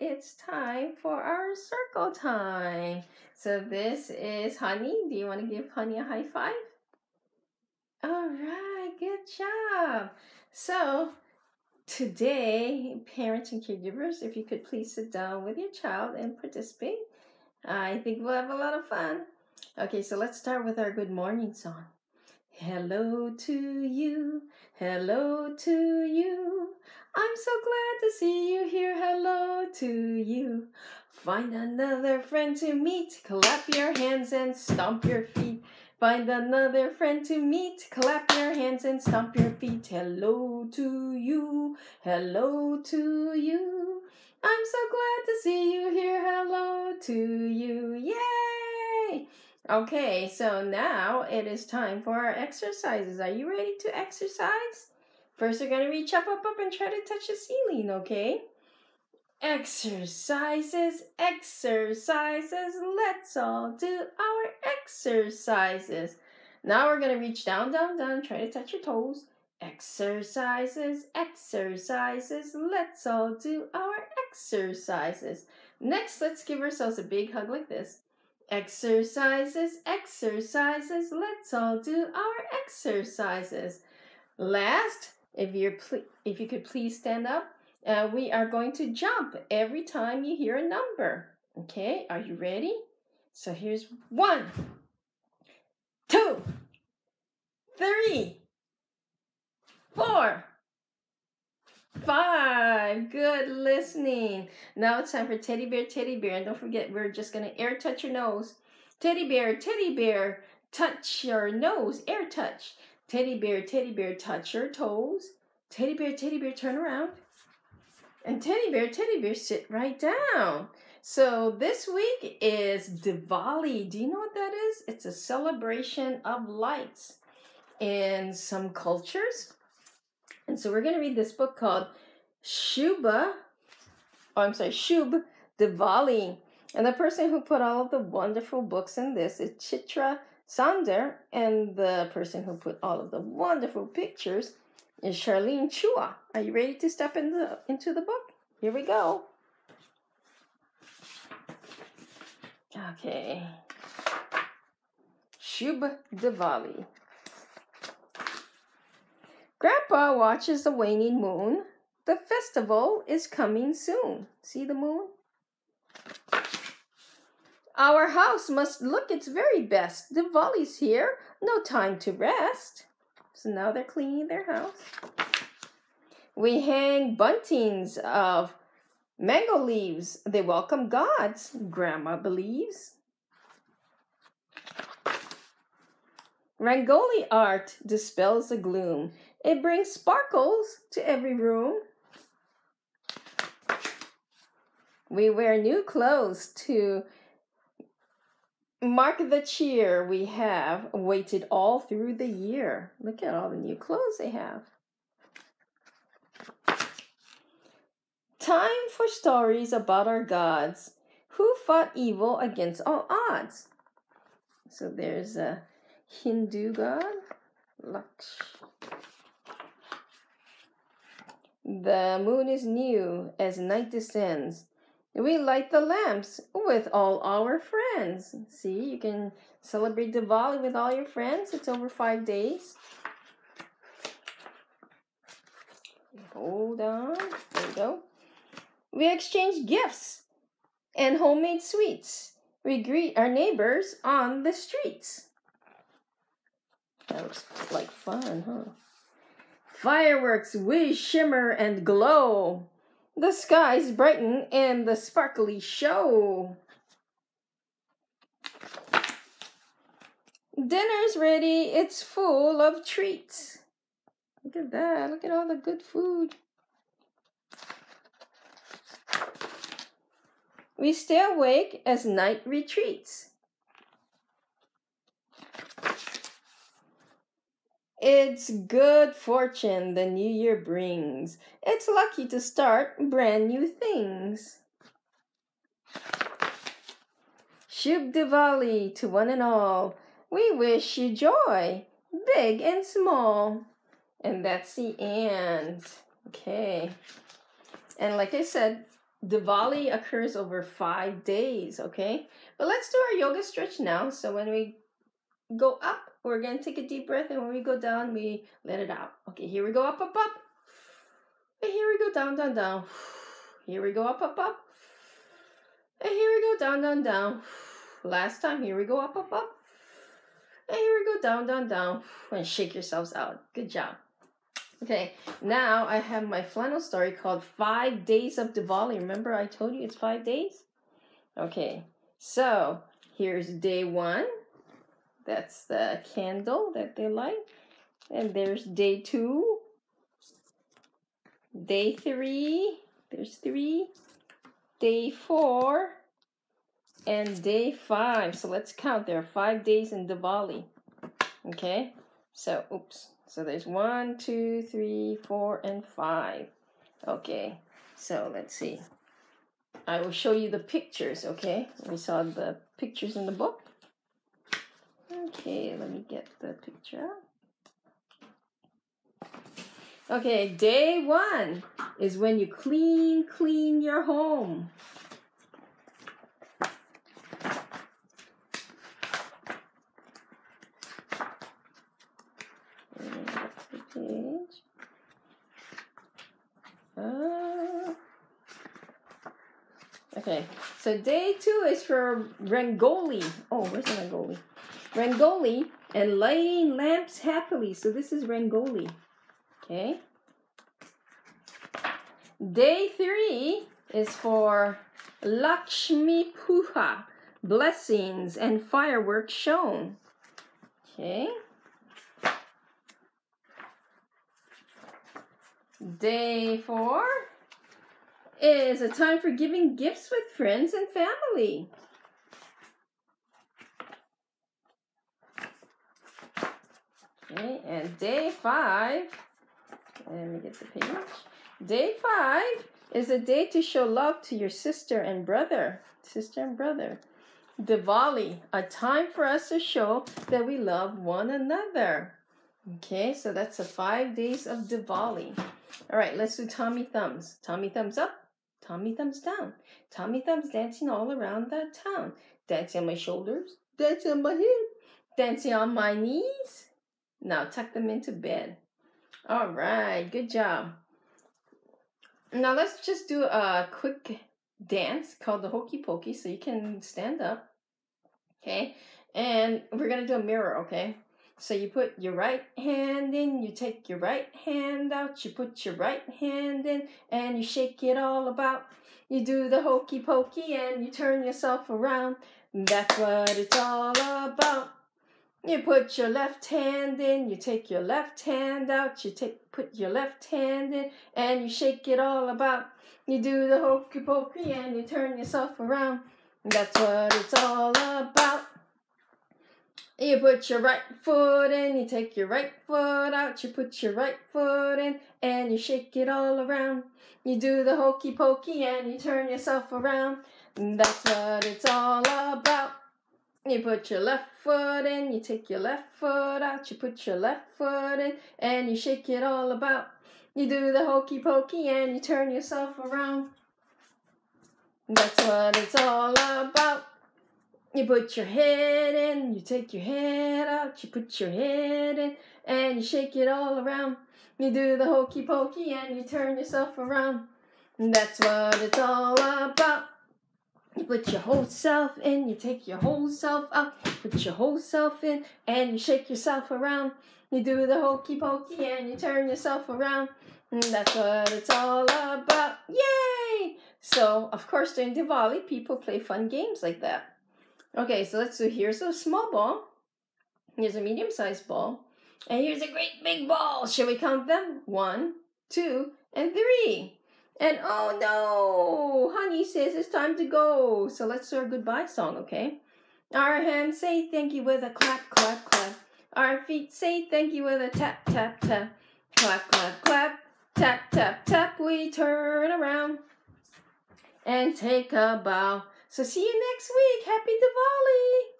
it's time for our circle time. So this is Honey. Do you want to give Honey a high five? All right, good job. So today, parents and caregivers, if you could please sit down with your child and participate. I think we'll have a lot of fun. Okay, so let's start with our good morning song. Hello to you, hello to you. I'm so glad to see you here. Hello to you. Find another friend to meet. Clap your hands and stomp your feet. Find another friend to meet. Clap your hands and stomp your feet. Hello to you. Hello to you. I'm so glad to see you here. Hello to you. Yay! Okay, so now it is time for our exercises. Are you ready to exercise? First, you're going to reach up, up, up, and try to touch the ceiling, okay? Exercises, exercises. Let's all do our exercises. Now we're going to reach down, down, down, try to touch your toes. Exercises, exercises. Let's all do our exercises. Next, let's give ourselves a big hug like this. Exercises, exercises. Let's all do our exercises. Last, if you're if you could please stand up, uh, we are going to jump every time you hear a number. Okay, are you ready? So here's one, two, three, four, five. Good listening. Now it's time for teddy bear, teddy bear. And don't forget, we're just going to air touch your nose. Teddy bear, teddy bear, touch your nose, air touch. Teddy bear, teddy bear, touch your toes. Teddy bear, teddy bear, turn around. And teddy bear, teddy bear, sit right down. So this week is Diwali. Do you know what that is? It's a celebration of lights in some cultures. And so we're going to read this book called Shubha, oh, I'm sorry, Shubh Diwali. And the person who put all of the wonderful books in this is Chitra Soundar, and the person who put all of the wonderful pictures is Charlene Chua. Are you ready to step in the, into the book? Here we go. Okay. Shubh Diwali. Grandpa watches the waning moon. The festival is coming soon. See the moon? Our house must look its very best. The Diwali's here, no time to rest. So now they're cleaning their house. We hang buntings of mango leaves. They welcome gods, Grandma believes. Rangoli art dispels the gloom. It brings sparkles to every room. We wear new clothes to Mark the cheer we have waited all through the year. Look at all the new clothes they have. Time for stories about our gods who fought evil against all odds. So there's a Hindu god, Laksh. The moon is new as night descends. We light the lamps with all our friends. See, you can celebrate Diwali with all your friends. It's over five days. Hold on. There we go. We exchange gifts and homemade sweets. We greet our neighbors on the streets. That looks like fun, huh? Fireworks whiz, shimmer, and glow. The skies brighten and the sparkly show. Dinner's ready, it's full of treats. Look at that, look at all the good food. We stay awake as night retreats. It's good fortune the new year brings. It's lucky to start brand new things. Shubh Diwali to one and all. We wish you joy, big and small. And that's the end. Okay. And like I said, Diwali occurs over five days, okay? But let's do our yoga stretch now. So when we go up, we're going to take a deep breath. And when we go down, we let it out. Okay, here we go up, up, up. And here we go down, down, down. Here we go up, up, up. And here we go down, down, down. Last time, here we go up, up, up. And here we go down, down, down. And shake yourselves out. Good job. Okay, now I have my flannel story called Five Days of Diwali. Remember I told you it's five days? Okay, so here's day one. That's the candle that they light. And there's day two. Day three. There's three. Day four. And day five. So let's count. There are five days in Diwali. Okay, so oops. So there's one, two, three, four, and five. Okay, so let's see. I will show you the pictures, okay? We saw the pictures in the book. Okay, let me get the picture. Okay, day one is when you clean, clean your home. page. Okay, so day two is for Rangoli. Oh, where's the Rangoli? Rangoli and lighting lamps happily. So this is Rangoli. Okay. Day three is for Lakshmi Puja, blessings and fireworks shown. Okay. Day four is a time for giving gifts with friends and family. Okay, and day five, let me get the page. Day five is a day to show love to your sister and brother. Sister and brother. Diwali, a time for us to show that we love one another. Okay, so that's the five days of Diwali. All right, let's do Tommy Thumbs. Tommy Thumbs up, Tommy Thumbs down. Tommy Thumbs dancing all around the town. Dancing on my shoulders, dancing on my head, dancing on my knees. Now tuck them into bed. All right, good job. Now let's just do a quick dance called the Hokey Pokey so you can stand up. Okay, and we're gonna do a mirror, okay? So you put your right hand in, you take your right hand out, you put your right hand in, and you shake it all about. You do the hokey pokey and you turn yourself around. That's what it's all about. You put your left hand in, you take your left hand out, you take put your left hand in, and you shake it all about. You do the hokey pokey and you turn yourself around. That's what it's all about. You put your right foot in, you take your right foot out, you put your right foot in, and you shake it all around. You do the hokey pokey and you turn yourself around. That's what it's all about. You put your left foot in, you take your left foot out, you put your left foot in, and you shake it all about. You do the hokey pokey and you turn yourself around. That's what it's all about. You put your head in, you take your head out, you put your head in, and you shake it all around. You do the hokey pokey and you turn yourself around. That's what it's all about. You put your whole self in, you take your whole self out, put your whole self in, and you shake yourself around. You do the hokey pokey and you turn yourself around. And that's what it's all about. Yay! So, of course, during Diwali, people play fun games like that. Okay, so let's do here's a small ball. Here's a medium sized ball. And here's a great big ball. Shall we count them? One, two, and three. And oh, oh no, honey says it's time to go. So let's do our goodbye song, okay? Our hands say thank you with a clap, clap, clap. Our feet say thank you with a tap, tap, tap. Clap, clap, clap. Tap, tap, tap. We turn around and take a bow. So see you next week. Happy Diwali!